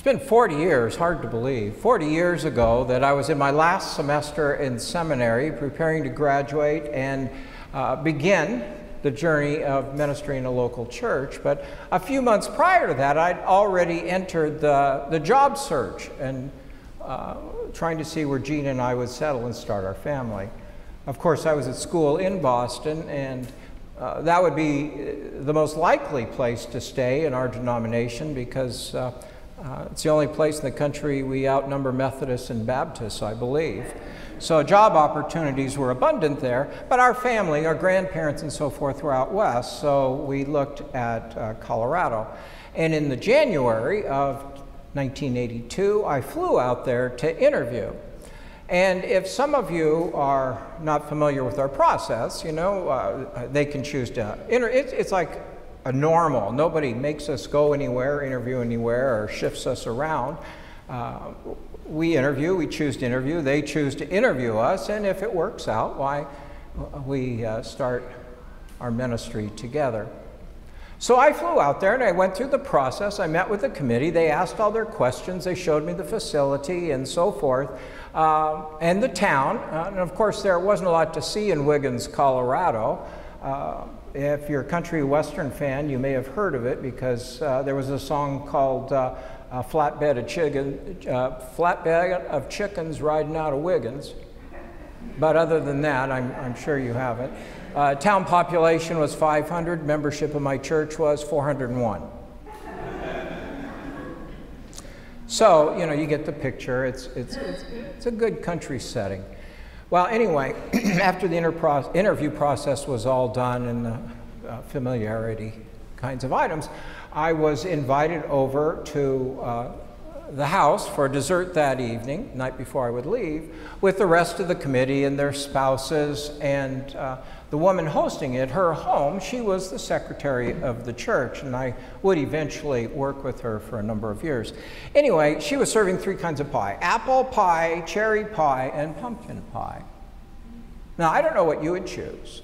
It's been 40 years, hard to believe, 40 years ago that I was in my last semester in seminary preparing to graduate and uh, begin the journey of ministry in a local church. But a few months prior to that, I'd already entered the, the job search and uh, trying to see where Gene and I would settle and start our family. Of course, I was at school in Boston, and uh, that would be the most likely place to stay in our denomination because uh, it's the only place in the country we outnumber Methodists and Baptists, I believe. So job opportunities were abundant there, but our family, our grandparents and so forth were out west, so we looked at uh, Colorado. And in the January of 1982, I flew out there to interview. And if some of you are not familiar with our process, you know, uh, they can choose to, it's, it's like a normal. Nobody makes us go anywhere, interview anywhere, or shifts us around. Uh, we interview, we choose to interview, they choose to interview us, and if it works out, why, we uh, start our ministry together. So I flew out there and I went through the process. I met with the committee. They asked all their questions. They showed me the facility and so forth, uh, and the town. Uh, and of course, there wasn't a lot to see in Wiggins, Colorado. If you're a country western fan, you may have heard of it because uh, there was a song called uh, "Flatbed of Chicken," uh, "Flatbed of Chickens Riding Out of Wiggins." But other than that, I'm, I'm sure you haven't. Uh, town population was 500. Membership of my church was 401. so you know, you get the picture. It's it's it's, it's a good country setting. Well, anyway, after the interview process was all done and the uh, familiarity kinds of items, I was invited over to uh, the house for dessert that evening, night before I would leave, with the rest of the committee and their spouses and uh, the woman hosting it, her home, she was the secretary of the church, and I would eventually work with her for a number of years. Anyway, she was serving three kinds of pie apple pie, cherry pie, and pumpkin pie. Now, I don't know what you would choose,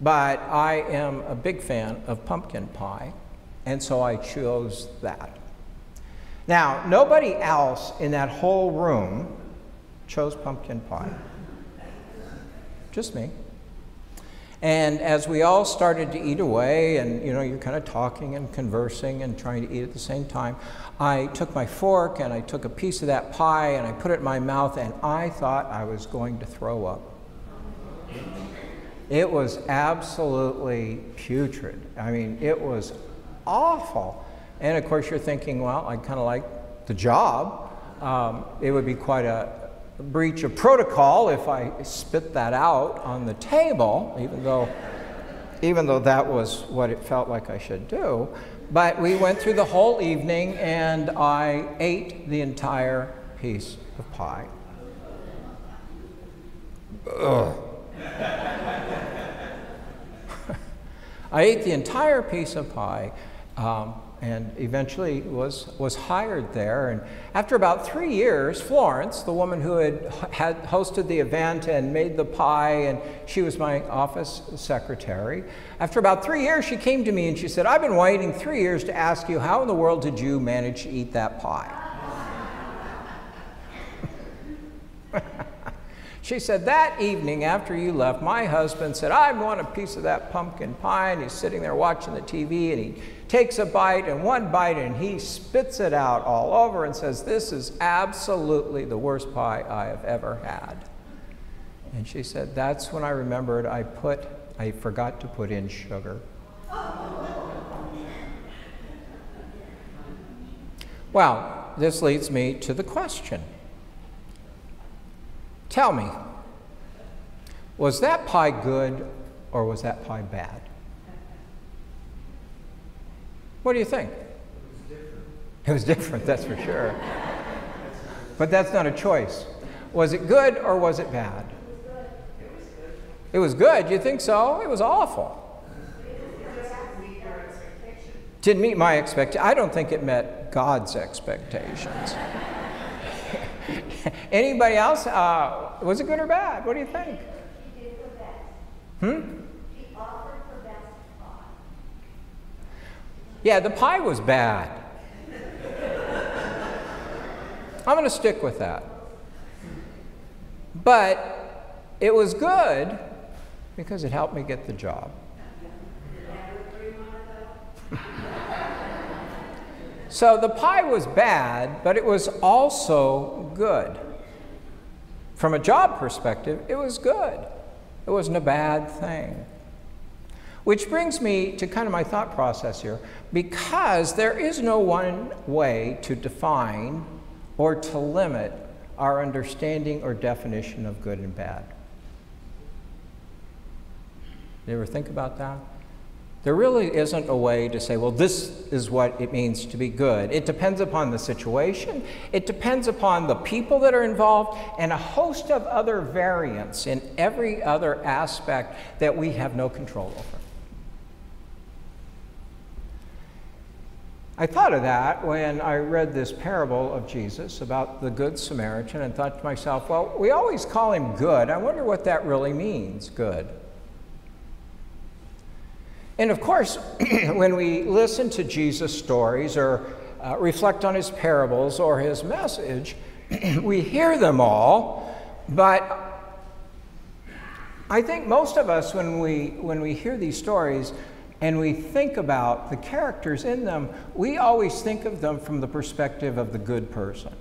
but I am a big fan of pumpkin pie, and so I chose that. Now, nobody else in that whole room chose pumpkin pie. Just me. And as we all started to eat away, and you know, you're kind of talking and conversing and trying to eat at the same time, I took my fork and I took a piece of that pie and I put it in my mouth, and I thought I was going to throw up. It was absolutely putrid. I mean, it was awful. And of course, you're thinking, well, I kind of like the job. Um, it would be quite a, breach of protocol if I spit that out on the table, even though, even though that was what it felt like I should do. But we went through the whole evening and I ate the entire piece of pie. Ugh. I ate the entire piece of pie. Um, and eventually was, was hired there. And after about three years, Florence, the woman who had, had hosted the event and made the pie, and she was my office secretary, after about three years, she came to me and she said, I've been waiting three years to ask you, how in the world did you manage to eat that pie? She said, That evening after you left, my husband said, I want a piece of that pumpkin pie. And he's sitting there watching the TV and he takes a bite and one bite and he spits it out all over and says, This is absolutely the worst pie I have ever had. And she said, That's when I remembered I put, I forgot to put in sugar. Well, this leads me to the question Tell me, was that pie good or was that pie bad? What do you think? It was different, that's for sure. But that's not a choice. Was it good or was it bad? It was good. It was good. You think so? It was awful. Didn't meet my expectations. I don't think it met God's expectations. Anybody else? Uh, was it good or bad? What do you think? Hmm? Yeah, the pie was bad. I'm going to stick with that. But it was good because it helped me get the job. so the pie was bad, but it was also good. From a job perspective, it was good. It wasn't a bad thing. Which brings me to kind of my thought process here. Because there is no one way to define or to limit our understanding or definition of good and bad. You ever think about that? There really isn't a way to say, well, this is what it means to be good. It depends upon the situation, it depends upon the people that are involved, and a host of other variants in every other aspect that we have no control over. I thought of that when I read this parable of Jesus about the Good Samaritan and thought to myself, well, we always call him good. I wonder what that really means, good. And of course, when we listen to Jesus' stories or uh, reflect on his parables or his message, we hear them all, but I think most of us, when we, when we hear these stories and we think about the characters in them, we always think of them from the perspective of the good person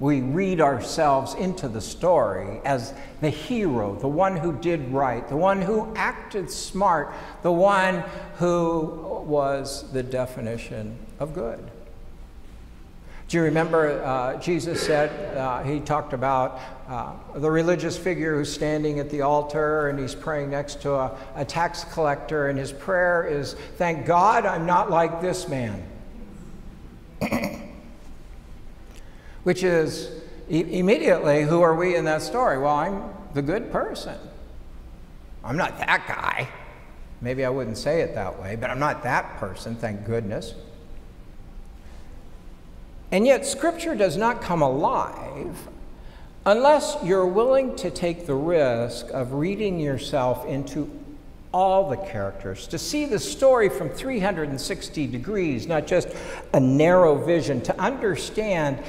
we read ourselves into the story as the hero, the one who did right, the one who acted smart, the one who was the definition of good. Do you remember uh, Jesus said, uh, he talked about uh, the religious figure who's standing at the altar and he's praying next to a, a tax collector, and his prayer is, Thank God I'm not like this man. which is e- immediately, who are we in that story? Well, I'm the good person. I'm not that guy. Maybe I wouldn't say it that way, but I'm not that person, thank goodness. And yet, Scripture does not come alive unless you're willing to take the risk of reading yourself into all the characters, to see the story from 360 degrees, not just a narrow vision, to understand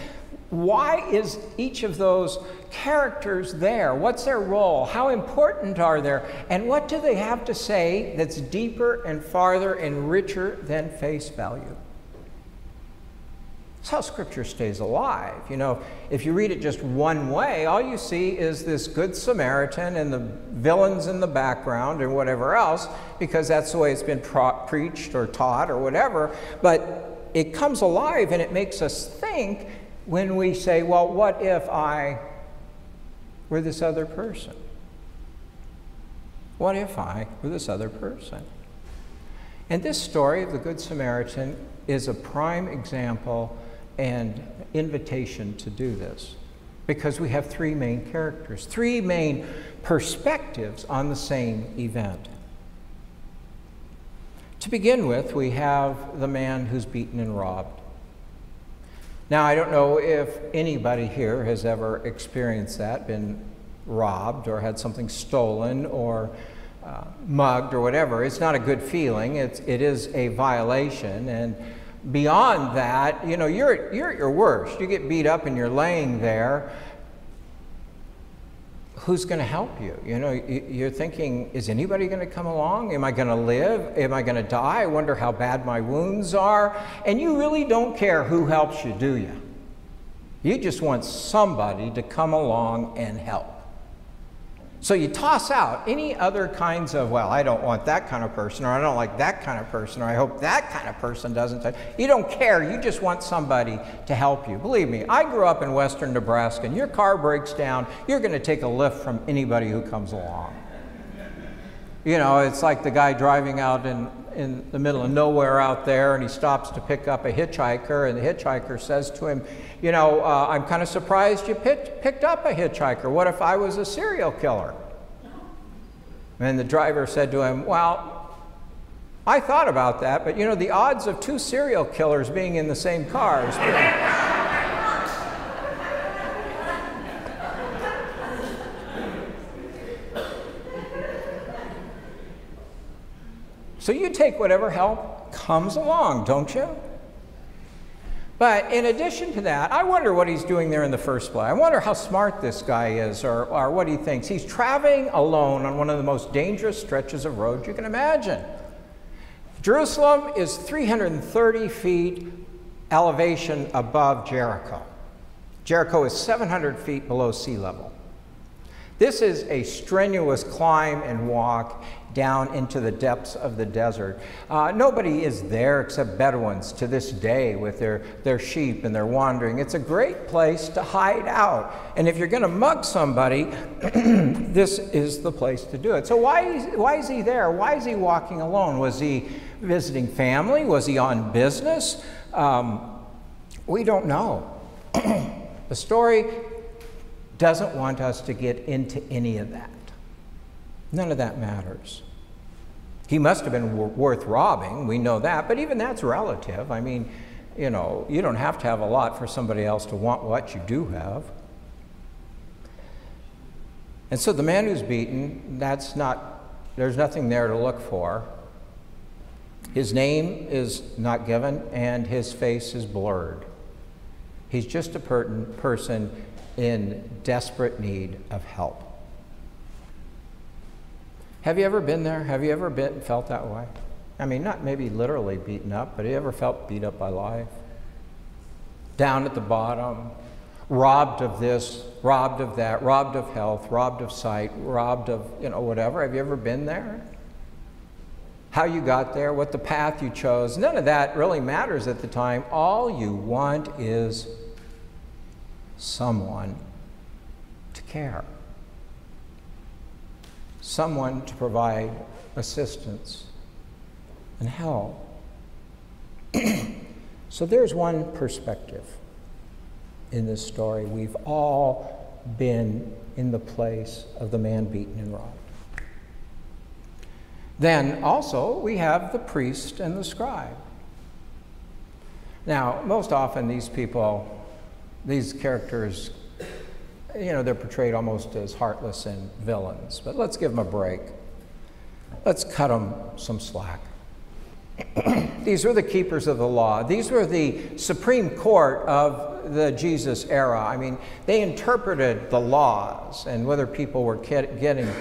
why is each of those characters there? What's their role? How important are they? And what do they have to say that's deeper and farther and richer than face value? That's how Scripture stays alive. You know, if you read it just one way, all you see is this Good Samaritan and the villains in the background and whatever else, because that's the way it's been preached or taught or whatever. But it comes alive and it makes us think when we say, well, what if I were this other person? What if I were this other person? And this story of the Good Samaritan is a prime example and invitation to do this because we have three main characters, three main perspectives on the same event. To begin with, we have the man who's beaten and robbed. Now, I don't know if anybody here has ever experienced that, been robbed or had something stolen or uh, mugged or whatever. It's not a good feeling. It's, it is a violation. And beyond that, you know, you're, you're at your worst. You get beat up and you're laying there who's going to help you? You know, you're thinking, is anybody going to come along? Am I going to live? Am I going to die? I wonder how bad my wounds are. And you really don't care who helps you, do you? You just want somebody to come along and help. So you toss out any other kinds of, well, I don't want that kind of person, or I don't like that kind of person, or I hope that kind of person doesn't. You don't care. You just want somebody to help you. Believe me, I grew up in western Nebraska, and your car breaks down, you're going to take a lift from anybody who comes along. You know, it's like the guy driving out in, in the middle of nowhere out there, and he stops to pick up a hitchhiker, and the hitchhiker says to him, you know, uh, I'm kind of surprised you picked, picked up a hitchhiker. What if I was a serial killer? And the driver said to him, Well, I thought about that, but you know, the odds of two serial killers being in the same car is pretty. Take whatever help comes along, don't you? But in addition to that, I wonder what he's doing there in the first place. I wonder how smart this guy is or, or what he thinks. He's traveling alone on one of the most dangerous stretches of road you can imagine. Jerusalem is 330 feet elevation above Jericho. Jericho is 700 feet below sea level. This is a strenuous climb and walk down into the depths of the desert. Uh, nobody is there except Bedouins to this day with their, their sheep and their wandering. It's a great place to hide out. And if you're going to mug somebody, this is the place to do it. So, why is, why is he there? Why is he walking alone? Was he visiting family? Was he on business? Um, we don't know. the story doesn't want us to get into any of that. None of that matters. He must have been worth robbing, we know that, but even that's relative. I mean, you know, you don't have to have a lot for somebody else to want what you do have. And so the man who's beaten, that's not, there's nothing there to look for. His name is not given, and his face is blurred. He's just a per- person in desperate need of help. Have you ever been there? Have you ever been, felt that way? I mean, not maybe literally beaten up, but have you ever felt beat up by life? Down at the bottom, robbed of this, robbed of that, robbed of health, robbed of sight, robbed of, you know, whatever. Have you ever been there? How you got there, what the path you chose, none of that really matters at the time. All you want is someone to care, someone to provide assistance and help. so there's one perspective in this story. We've all been in the place of the man beaten and robbed. Then also we have the priest and the scribe. Now, most often these people these characters, you know, they're portrayed almost as heartless and villains. But let's give them a break. Let's cut them some slack. These were the keepers of the law. These were the Supreme Court of the Jesus era. I mean, they interpreted the laws and whether people were getting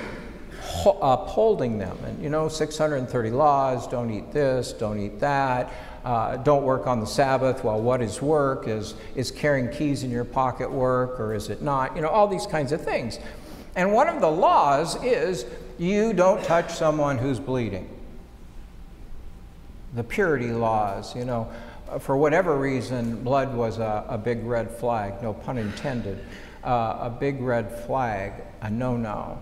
upholding them. And you know, 630 laws don't eat this, don't eat that, uh, don't work on the Sabbath. Well, what is work? Is, is carrying keys in your pocket work or is it not? You know, all these kinds of things. And one of the laws is you don't touch someone who's bleeding. The purity laws, you know, for whatever reason, blood was a, a big red flag, no pun intended, uh, a big red flag, a no no.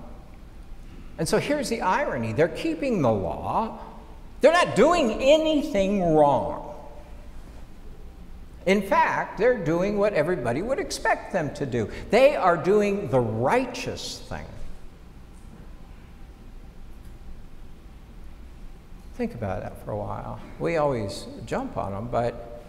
And so here's the irony they're keeping the law, they're not doing anything wrong. In fact, they're doing what everybody would expect them to do. They are doing the righteous thing. Think about that for a while. We always jump on them, but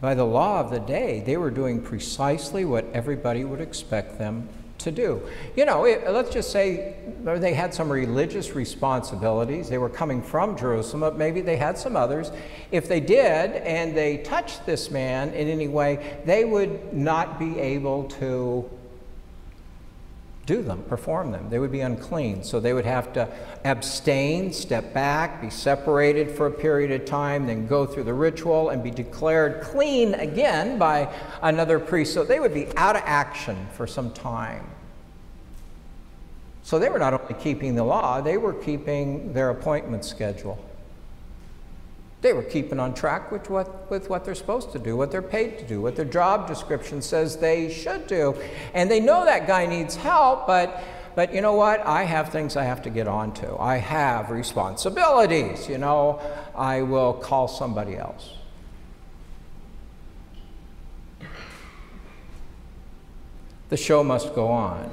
by the law of the day, they were doing precisely what everybody would expect them to do. You know, it, let's just say they had some religious responsibilities. They were coming from Jerusalem, but maybe they had some others. If they did and they touched this man in any way, they would not be able to do them, perform them. They would be unclean. So they would have to abstain, step back, be separated for a period of time, then go through the ritual and be declared clean again by another priest. So they would be out of action for some time. So they were not only keeping the law, they were keeping their appointment schedule. They were keeping on track with what, with what they're supposed to do, what they're paid to do, what their job description says they should do. And they know that guy needs help, but, but you know what? I have things I have to get on to. I have responsibilities, you know. I will call somebody else. The show must go on.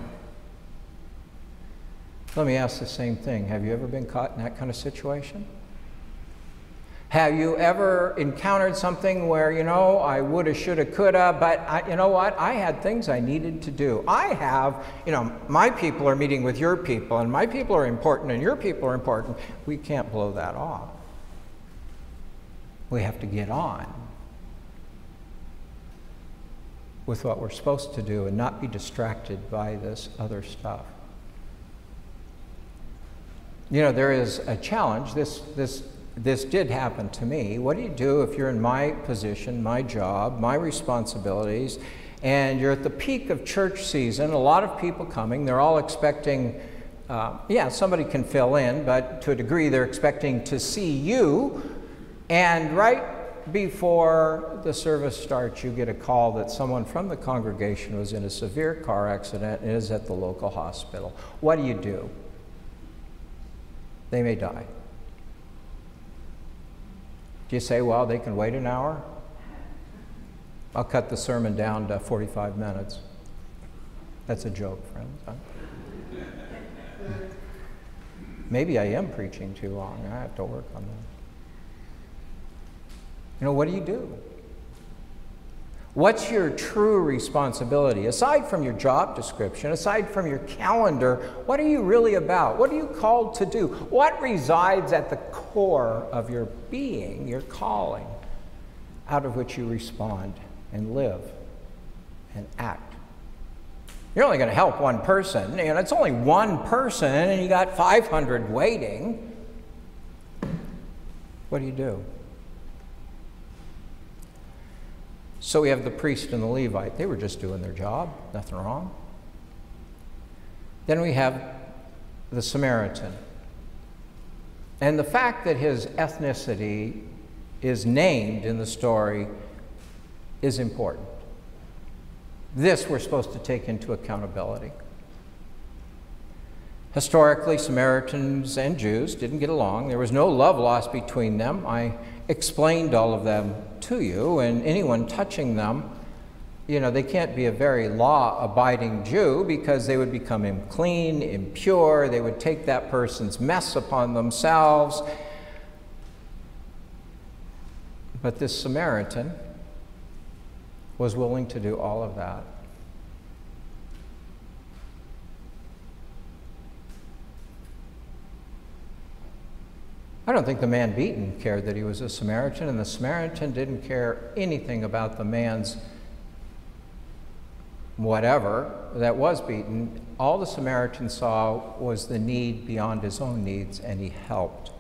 Let me ask the same thing. Have you ever been caught in that kind of situation? Have you ever encountered something where, you know, I woulda, shoulda, coulda, but I, you know what? I had things I needed to do. I have, you know, my people are meeting with your people, and my people are important, and your people are important. We can't blow that off. We have to get on with what we're supposed to do and not be distracted by this other stuff. You know, there is a challenge. This, this, this did happen to me. What do you do if you're in my position, my job, my responsibilities, and you're at the peak of church season? A lot of people coming, they're all expecting, uh, yeah, somebody can fill in, but to a degree, they're expecting to see you. And right before the service starts, you get a call that someone from the congregation was in a severe car accident and is at the local hospital. What do you do? They may die. Do you say, well, they can wait an hour? I'll cut the sermon down to 45 minutes. That's a joke, friends. Huh? Maybe I am preaching too long. I have to work on that. You know, what do you do? What's your true responsibility? Aside from your job description, aside from your calendar, what are you really about? What are you called to do? What resides at the core of your being, your calling, out of which you respond and live and act? You're only going to help one person, and it's only one person, and you got 500 waiting. What do you do? So we have the priest and the Levite. They were just doing their job, nothing wrong. Then we have the Samaritan. And the fact that his ethnicity is named in the story is important. This we're supposed to take into accountability. Historically, Samaritans and Jews didn't get along. There was no love lost between them. I explained all of them to you, and anyone touching them, you know, they can't be a very law abiding Jew because they would become unclean, impure, they would take that person's mess upon themselves. But this Samaritan was willing to do all of that. I don't think the man beaten cared that he was a Samaritan, and the Samaritan didn't care anything about the man's whatever that was beaten. All the Samaritan saw was the need beyond his own needs, and he helped.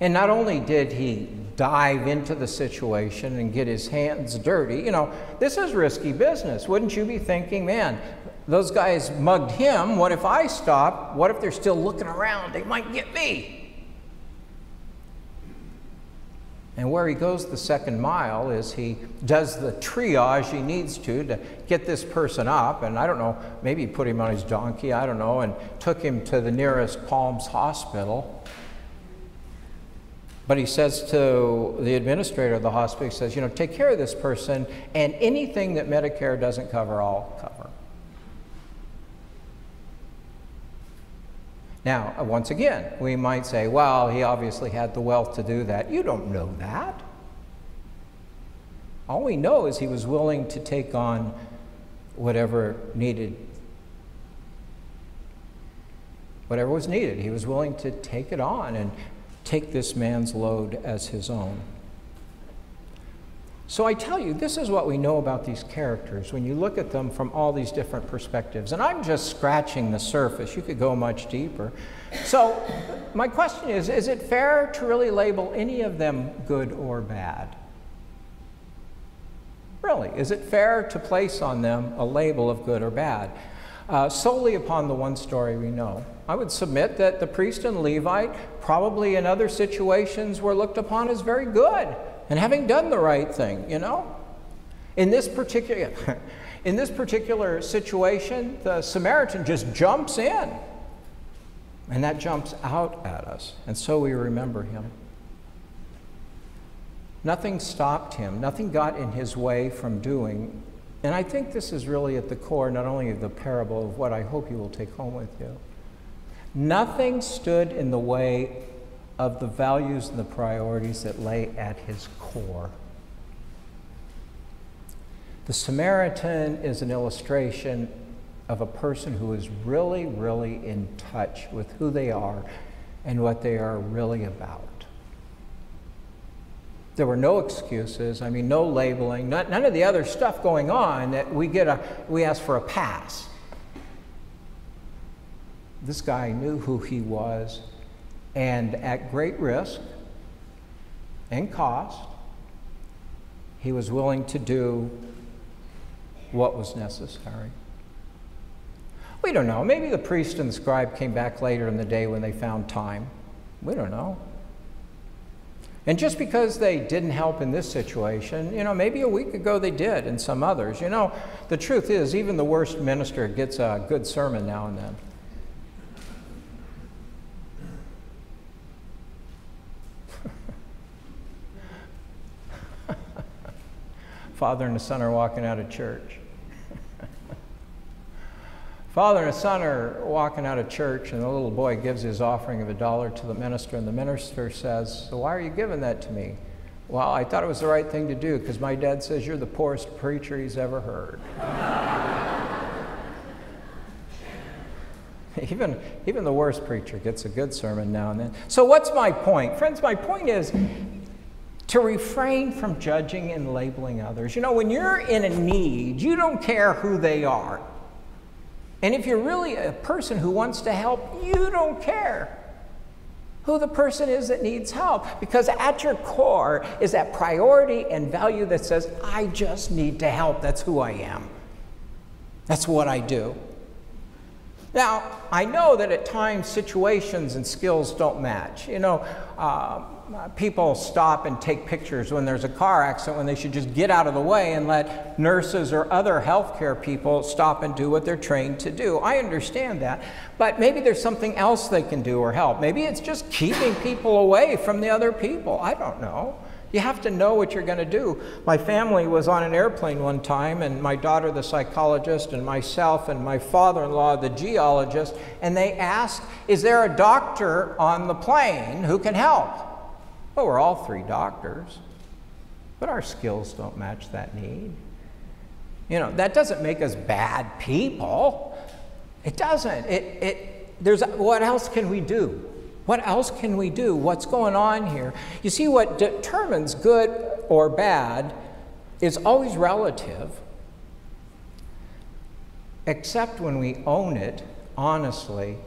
And not only did he dive into the situation and get his hands dirty, you know, this is risky business. Wouldn't you be thinking, man, those guys mugged him. What if I stop? What if they're still looking around? They might get me. And where he goes the second mile is he does the triage he needs to to get this person up. And I don't know, maybe put him on his donkey, I don't know, and took him to the nearest Palms hospital. But he says to the administrator of the hospital, he says, you know, take care of this person, and anything that Medicare doesn't cover, I'll cover. Now, once again, we might say, well, he obviously had the wealth to do that. You don't know that. All we know is he was willing to take on whatever needed, whatever was needed. He was willing to take it on and take this man's load as his own. So I tell you, this is what we know about these characters when you look at them from all these different perspectives. And I'm just scratching the surface. You could go much deeper. So my question is, is it fair to really label any of them good or bad? Really, is it fair to place on them a label of good or bad? Uh, solely upon the one story we know. I would submit that the priest and Levite, probably in other situations, were looked upon as very good and having done the right thing, you know? In this particular, in this particular situation, the Samaritan just jumps in. And that jumps out at us. And so we remember him. Nothing stopped him, nothing got in his way from doing. And I think this is really at the core not only of the parable of what I hope you will take home with you. Nothing stood in the way of the values and the priorities that lay at his core. The Samaritan is an illustration of a person who is really, really in touch with who they are and what they are really about. There were no excuses. I mean, no labeling, not, none of the other stuff going on that we get a, we ask for a pass. This guy knew who he was, and at great risk and cost, he was willing to do what was necessary. We don't know. Maybe the priest and the scribe came back later in the day when they found time. We don't know. And just because they didn't help in this situation, you know, maybe a week ago they did in some others. You know, the truth is, even the worst minister gets a good sermon now and then. Father and the Son are walking out of church. Father and a son are walking out of church, and the little boy gives his offering of a dollar to the minister, and the minister says, So why are you giving that to me? Well, I thought it was the right thing to do because my dad says you're the poorest preacher he's ever heard. even, even the worst preacher gets a good sermon now and then. So, what's my point? Friends, my point is to refrain from judging and labeling others. You know, when you're in a need, you don't care who they are. And if you're really a person who wants to help, you don't care who the person is that needs help because at your core is that priority and value that says, I just need to help. That's who I am. That's what I do. Now, I know that at times situations and skills don't match. You know, uh, people stop and take pictures when there's a car accident when they should just get out of the way and let nurses or other healthcare people stop and do what they're trained to do. I understand that. But maybe there's something else they can do or help. Maybe it's just keeping people away from the other people. I don't know. You have to know what you're going to do. My family was on an airplane one time, and my daughter, the psychologist, and myself, and my father in law, the geologist, and they asked, Is there a doctor on the plane who can help? Well, we're all three doctors, but our skills don't match that need. You know, that doesn't make us bad people. It doesn't. It, it, there's, what else can we do? What else can we do? What's going on here? You see, what determines good or bad is always relative, except when we own it honestly,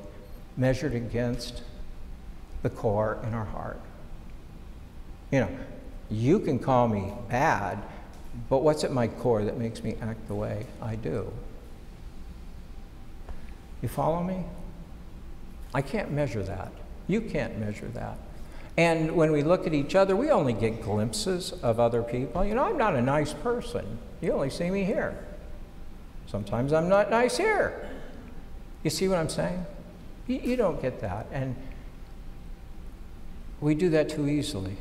measured against the core in our heart. You know, you can call me bad, but what's at my core that makes me act the way I do? You follow me? I can't measure that. You can't measure that. And when we look at each other, we only get glimpses of other people. You know, I'm not a nice person. You only see me here. Sometimes I'm not nice here. You see what I'm saying? You, you don't get that. And we do that too easily.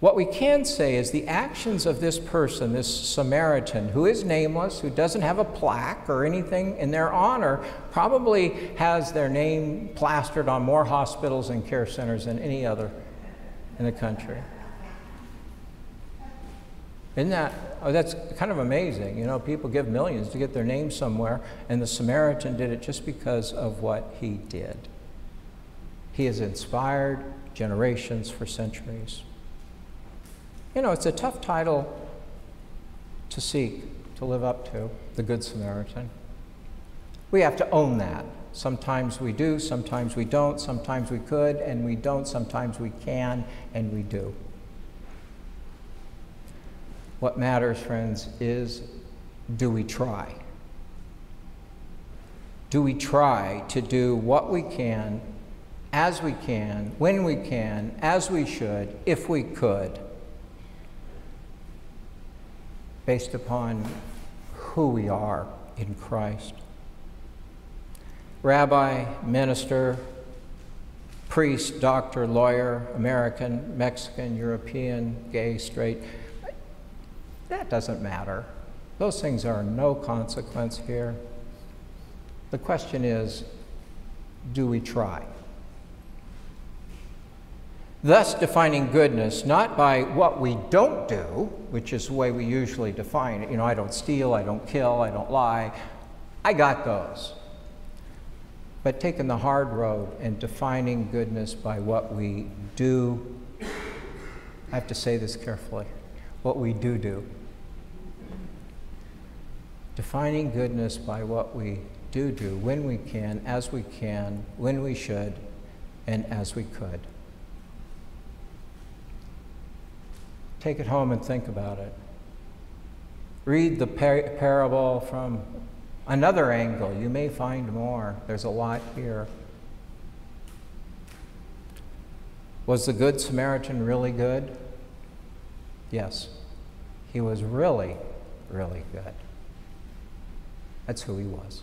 What we can say is the actions of this person, this Samaritan, who is nameless, who doesn't have a plaque or anything in their honor, probably has their name plastered on more hospitals and care centers than any other in the country. Isn't that, oh, that's kind of amazing. You know, people give millions to get their name somewhere, and the Samaritan did it just because of what he did. He has inspired generations for centuries. You know, it's a tough title to seek, to live up to, the Good Samaritan. We have to own that. Sometimes we do, sometimes we don't, sometimes we could and we don't, sometimes we can and we do. What matters, friends, is do we try? Do we try to do what we can, as we can, when we can, as we should, if we could? Based upon who we are in Christ. Rabbi, minister, priest, doctor, lawyer, American, Mexican, European, gay, straight, that doesn't matter. Those things are no consequence here. The question is do we try? Thus defining goodness not by what we don't do, which is the way we usually define it. You know, I don't steal, I don't kill, I don't lie. I got those. But taking the hard road and defining goodness by what we do I have to say this carefully, what we do do. Defining goodness by what we do do, when we can, as we can, when we should, and as we could. Take it home and think about it. Read the par- parable from another angle. You may find more. There's a lot here. Was the Good Samaritan really good? Yes. He was really, really good. That's who he was.